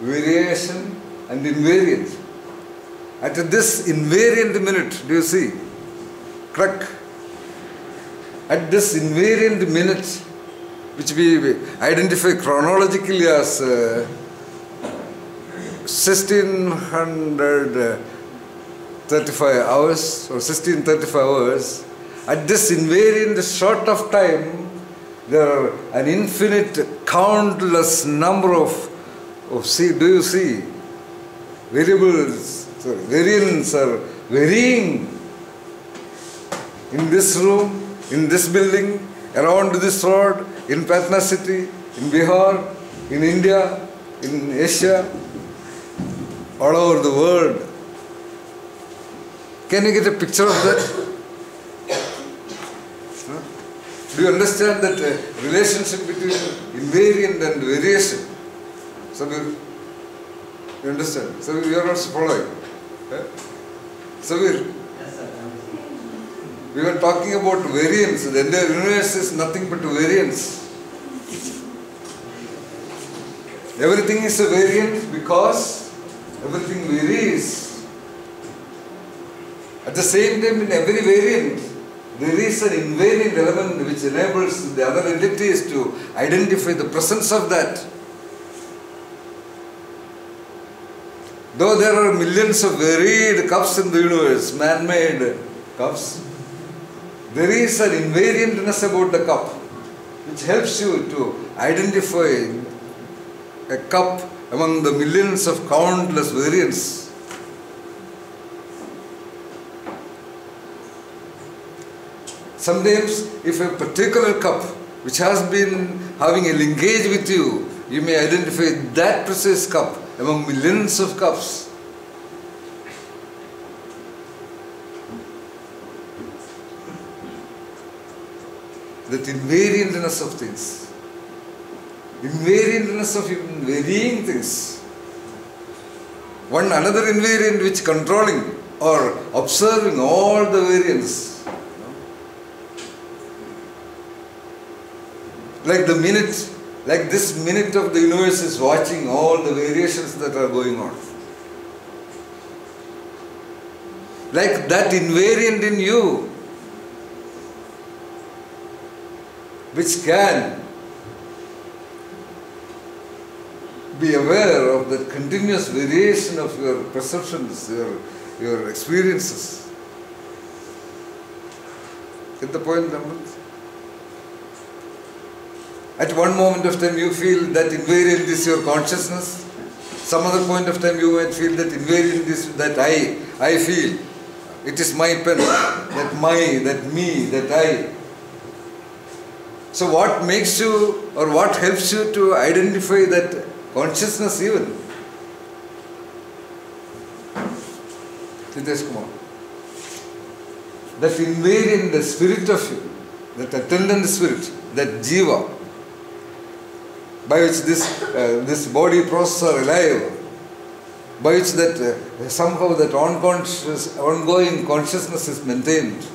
variation and invariant. At this invariant minute, do you see? Crack. At this invariant minute, which we identify chronologically as uh, 1635 hours or 1635 hours, at this invariant short of time, there are an infinite, countless number of, of see, do you see? Variables, sorry, variants are varying in this room, in this building, around this road, in Patna city, in Bihar, in India, in Asia, all over the world. Can you get a picture of that? Do you understand that uh, relationship between invariant and variation? So you, you understand? So you are also following. Sabir, Yes, sir. we were talking about variance. The entire universe is nothing but variance. Everything is a variant because everything varies. At the same time, in every variant, there is an invariant element which enables the other entities to identify the presence of that. Though there are millions of varied cups in the universe, man made cups, there is an invariantness about the cup which helps you to identify a cup among the millions of countless variants. Sometimes, if a particular cup which has been having a linkage with you, you may identify that precise cup among millions of cups. That invariantness of things, invariantness of even varying things. One another invariant which controlling or observing all the variants. Like the minute, like this minute of the universe is watching all the variations that are going on. Like that invariant in you, which can be aware of the continuous variation of your perceptions, your, your experiences. Get the point, Lambert? At one moment of time, you feel that invariant is your consciousness. Some other point of time, you might feel that invariant is that I, I feel. It is my pen, that my, that me, that I. So, what makes you or what helps you to identify that consciousness even? Siddesh Kumar. That invariant, the spirit of you, that attendant spirit, that jiva, by which this, uh, this body process alive, by which that uh, somehow that unconscious, ongoing consciousness is maintained,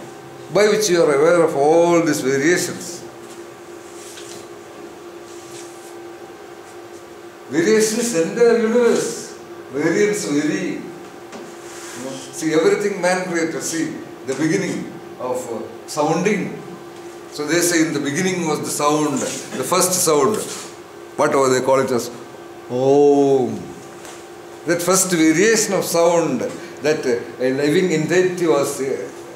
by which you are aware of all these variations. Variation is entire universe. Variance vary. See everything man created. See the beginning of uh, sounding. So they say in the beginning was the sound, the first sound. Whatever they call it as Om. That first variation of sound that a living entity was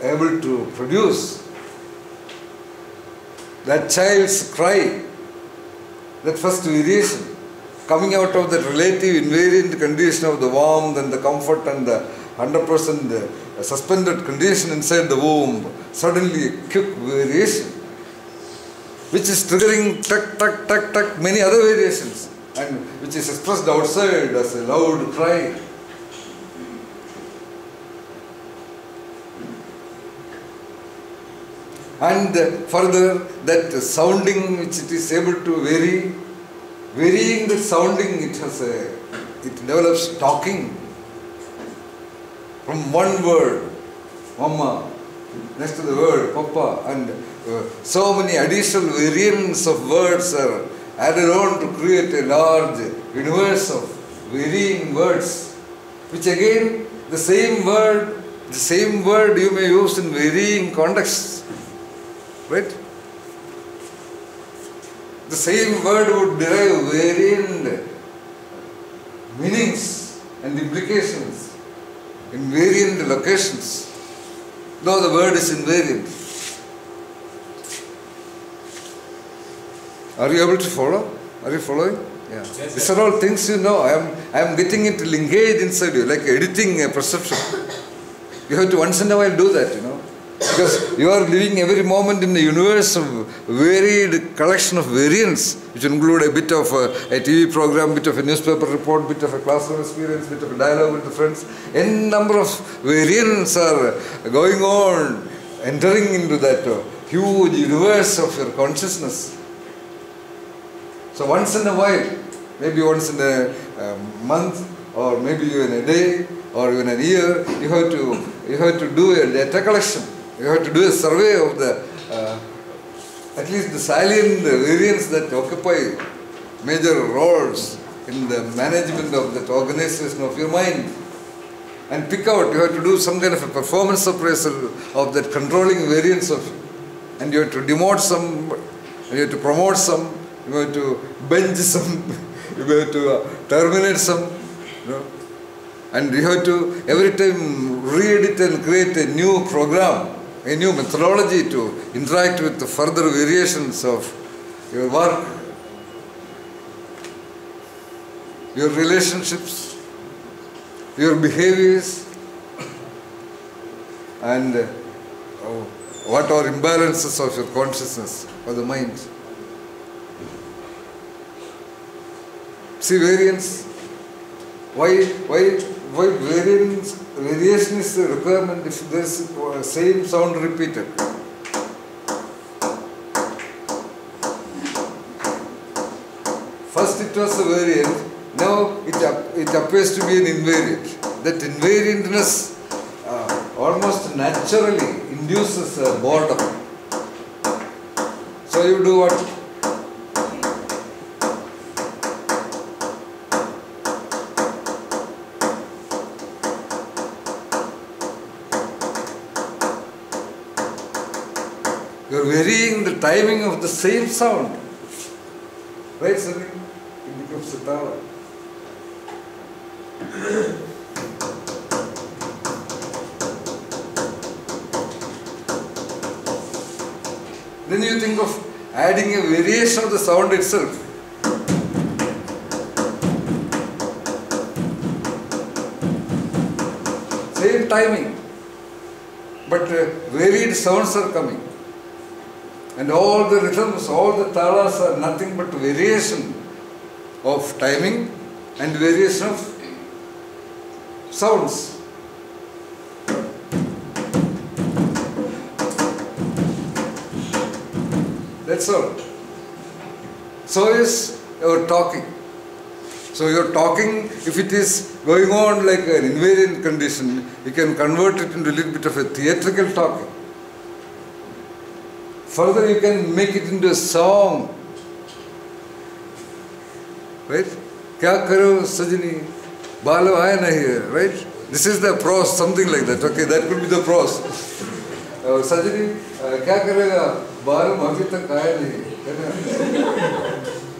able to produce. That child's cry, that first variation, coming out of that relative invariant condition of the warmth and the comfort and the 100% uh, suspended condition inside the womb, suddenly a quick variation, which is triggering tuck, tuck, tuck, tuck, many other variations, and which is expressed outside as a loud cry. And further, that sounding which it is able to vary, varying the sounding, it has a, it develops talking from one word, mama, next to the word papa, and uh, so many additional variants of words are added on to create a large universe of varying words, which again the same word, the same word you may use in varying contexts. Right? The same word would derive varying meanings and implications in varying locations, though the word is invariant. Are you able to follow? Are you following? Yeah. Yes, These are all things you know. I am I am getting it engaged inside you, like editing a perception. You have to once in a while do that, you know. Because you are living every moment in a universe of varied collection of variants, which include a bit of a, a TV program, bit of a newspaper report, bit of a classroom experience, bit of a dialogue with the friends. N number of variants are going on, entering into that uh, huge universe of your consciousness. So once in a while, maybe once in a month, or maybe even a day, or even a year, you have to you have to do a data collection. You have to do a survey of the uh, at least the salient variants that occupy major roles in the management of that organization of your mind. And pick out, you have to do some kind of a performance appraisal of that controlling variants of you. And you have to demote some, you have to promote some, you have to bench some, you have to uh, terminate some, you know. And you have to every time re-edit and create a new program, a new methodology to interact with the further variations of your work, your relationships, your behaviors, and uh, what are imbalances of your consciousness or the mind. See variance. Why, why, why variance, variation is requirement if there is uh, same sound repeated? First it was a variant, now it, it appears to be an invariant. That invariantness uh, almost naturally induces boredom. So you do what? You are varying the timing of the same sound. Right, Sunny? It becomes a tala. then you think of adding a variation of the sound itself. Same timing, but uh, varied sounds are coming. And all the rhythms, all the talas are nothing but variation of timing and variation of sounds. That's all. So is your talking. So your talking, if it is going on like an invariant condition, you can convert it into a little bit of a theatrical talking. Further, you can make it into a song. Right? Kya karo sajani? Balo hai na here, right? This is the prose, something like that. Okay, that could be the prose. Uh, sajani, uh, kya karega? Balo abhi tak aaya nahi.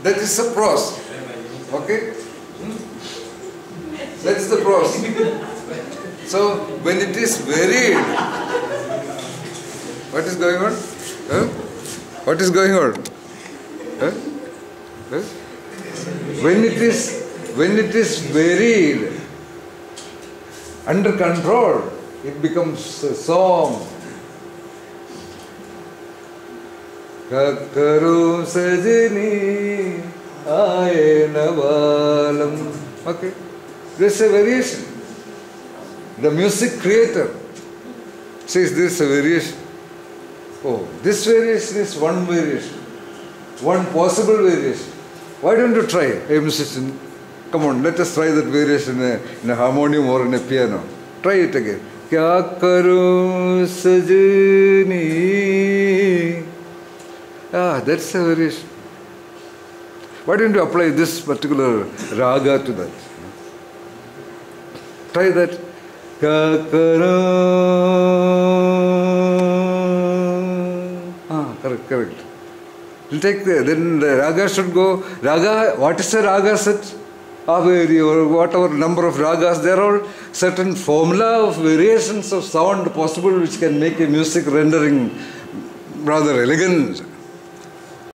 That is the prose. Okay? That's the prose. So, when it is varied, what is going on? Huh? What is going on? Huh? Huh? When it is when it is varied under control, it becomes a song. करो सजनी आए नवालम okay there's a variation the music creator says there's a variation oh this variation is one variation one possible variation why don't you try a musician come on let us try that variation in a, in a harmonium or in a piano try it again क्या करूं सजनी Ah, that's a variation. Why don't you apply this particular raga to that? Try that. Kakara. Ah, correct, correct. You take the, then the raga should go. Raga, what is a raga set? Averi or whatever number of ragas, there are certain formula of variations of sound possible which can make a music rendering rather elegant.